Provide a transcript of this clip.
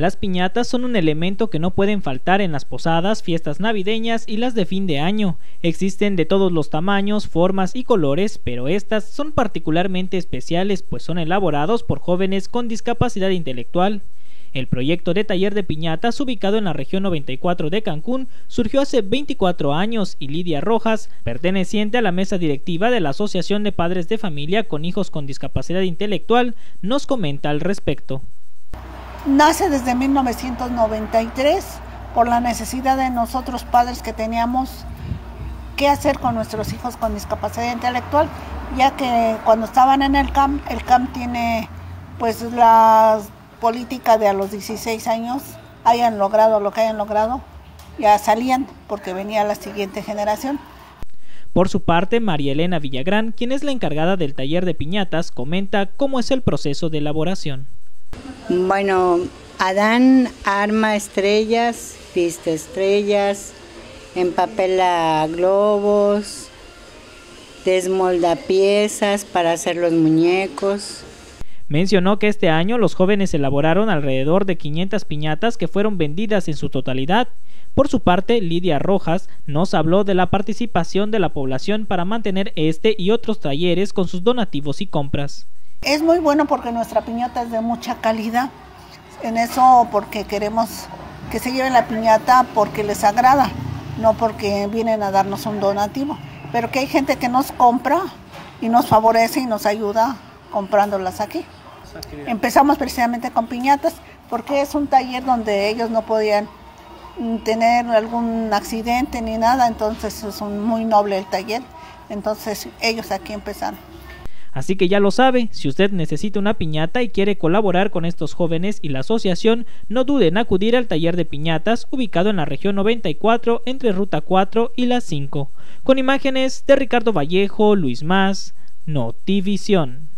Las piñatas son un elemento que no pueden faltar en las posadas, fiestas navideñas y las de fin de año. Existen de todos los tamaños, formas y colores, pero estas son particularmente especiales pues son elaborados por jóvenes con discapacidad intelectual. El proyecto de taller de piñatas ubicado en la región 94 de Cancún surgió hace 24 años y Lidia Rojas, perteneciente a la mesa directiva de la Asociación de Padres de Familia con Hijos con Discapacidad Intelectual, nos comenta al respecto. Nace desde 1993 por la necesidad de nosotros padres que teníamos qué hacer con nuestros hijos con discapacidad intelectual, ya que cuando estaban en el CAM, el CAM tiene pues la política de a los 16 años, hayan logrado lo que hayan logrado, ya salían porque venía la siguiente generación. Por su parte, María Elena Villagrán, quien es la encargada del taller de piñatas, comenta cómo es el proceso de elaboración. Bueno, Adán arma estrellas, viste estrellas, empapela globos, desmolda piezas para hacer los muñecos. Mencionó que este año los jóvenes elaboraron alrededor de 500 piñatas que fueron vendidas en su totalidad. Por su parte, Lidia Rojas nos habló de la participación de la población para mantener este y otros talleres con sus donativos y compras. Es muy bueno porque nuestra piñata es de mucha calidad. En eso porque queremos que se lleven la piñata porque les agrada, no porque vienen a darnos un donativo. Pero que hay gente que nos compra y nos favorece y nos ayuda comprándolas aquí. Empezamos precisamente con piñatas porque es un taller donde ellos no podían tener algún accidente ni nada, entonces es un muy noble el taller. Entonces ellos aquí empezaron. Así que ya lo sabe, si usted necesita una piñata y quiere colaborar con estos jóvenes y la asociación, no dude en acudir al taller de piñatas ubicado en la región 94 entre Ruta 4 y la 5, con imágenes de Ricardo Vallejo, Luis Más, Notivisión.